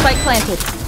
Spike planted.